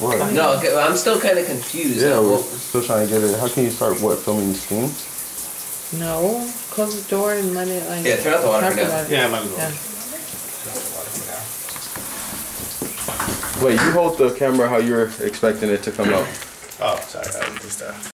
Right. No, okay, I'm still kind of confused. Yeah, Like, we're still trying to get it. How can you start what filming the steam? No, close the door and let it like. Yeah, turn out the water for now. Yeah, might as well. Yeah. Wait, you hold the camera how you're expecting it to come up? Oh, sorry. I was just uh.